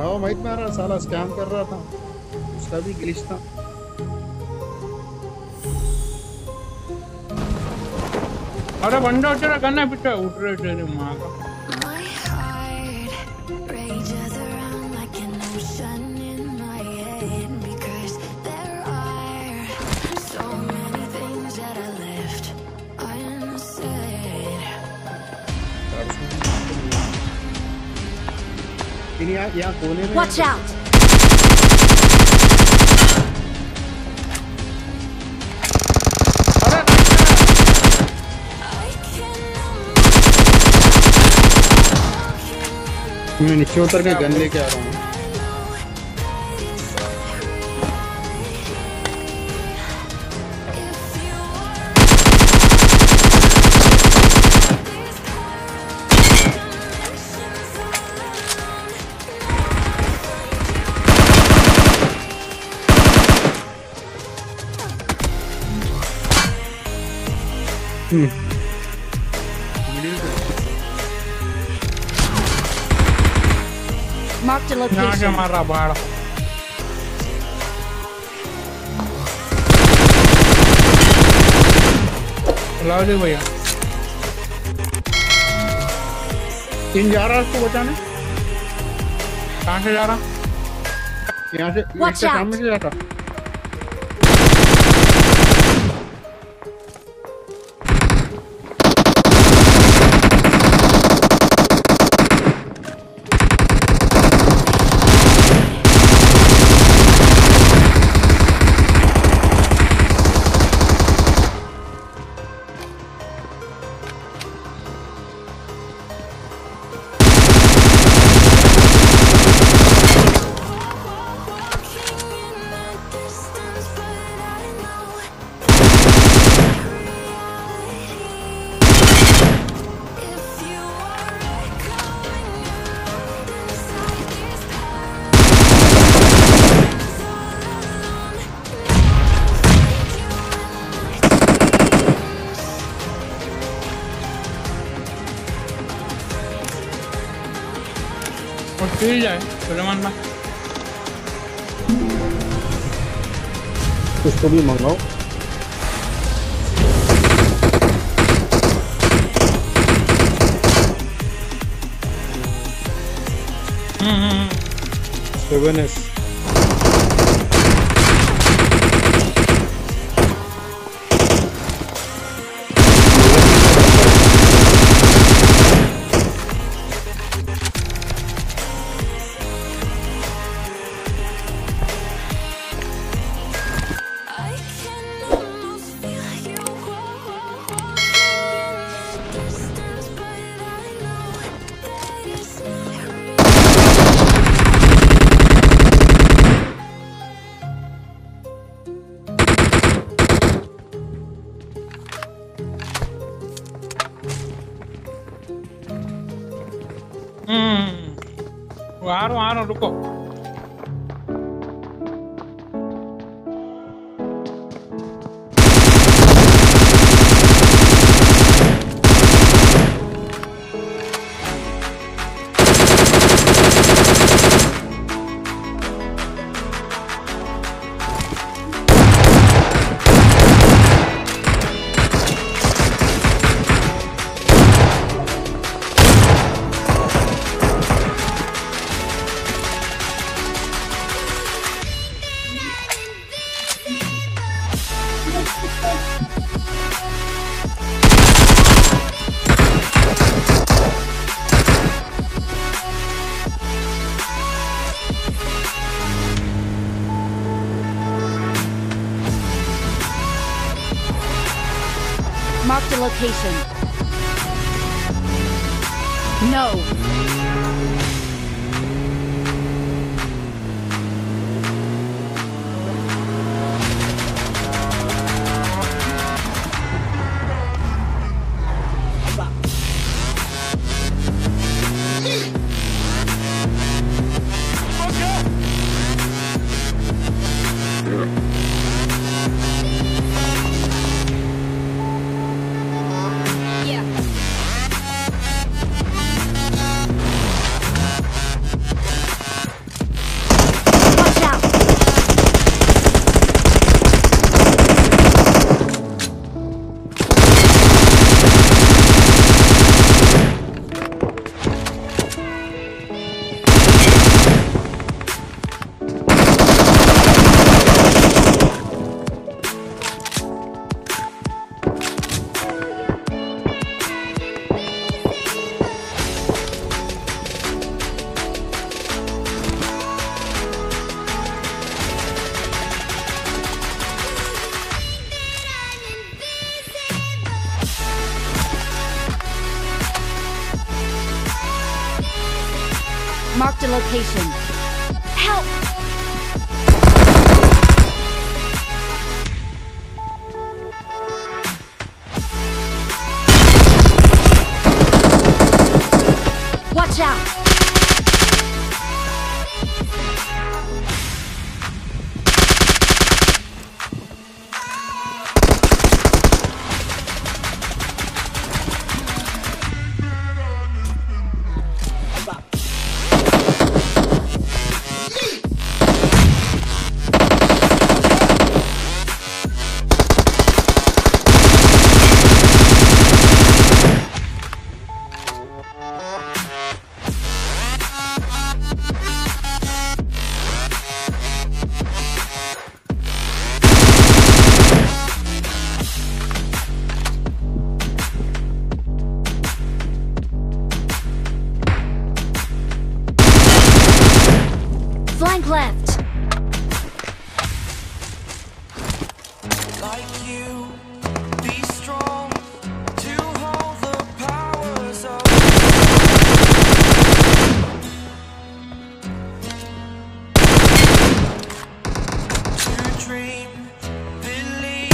हाँ माहित में आ रहा साला स्कैम कर रहा था। उसका भी ग्लिच था। अरे बंदा तेरा करना पीछे, उठ रहे तेरे माँ का। यहाँ यहाँ कोने में Watch out! मैं नीचे उतर के गन लेके आ रहा हूँ Marked a location. मार बाढ़। लाओ दे भैया। तीन जा रहा है उसको बचाने? कहाँ से जा रहा? यहाँ से. सामने से जाता उसको भी मंगाओ हम्म हम्म हम्म। सेवन एस आ रहा हूँ आ रहा हूँ रुको। Location. No. location. Help! Watch out! flank left. Like you, be strong to hold the powers of to dream, believe.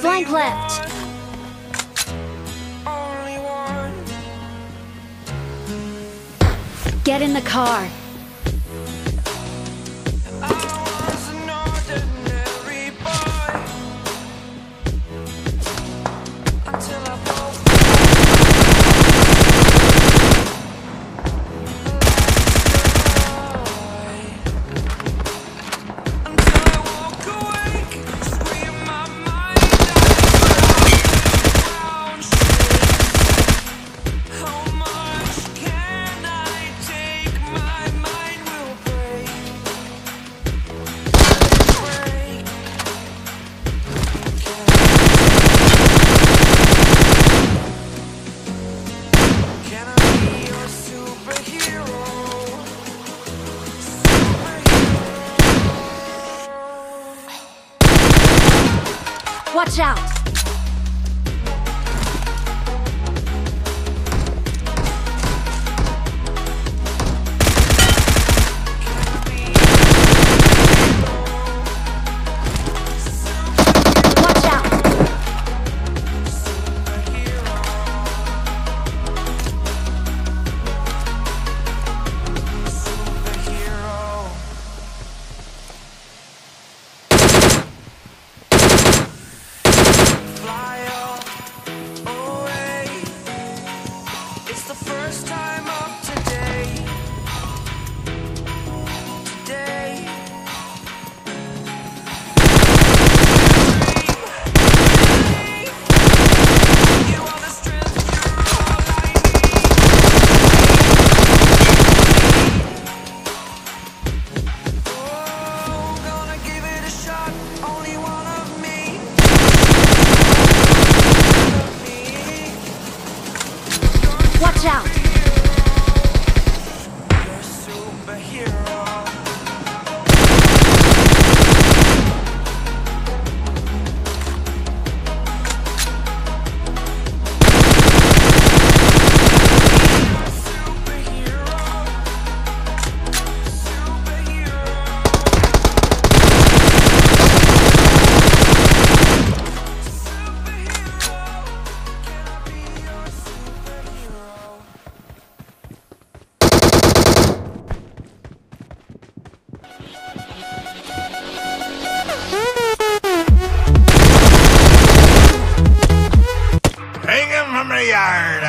Flank left. Get in the car. Watch out! first time yard.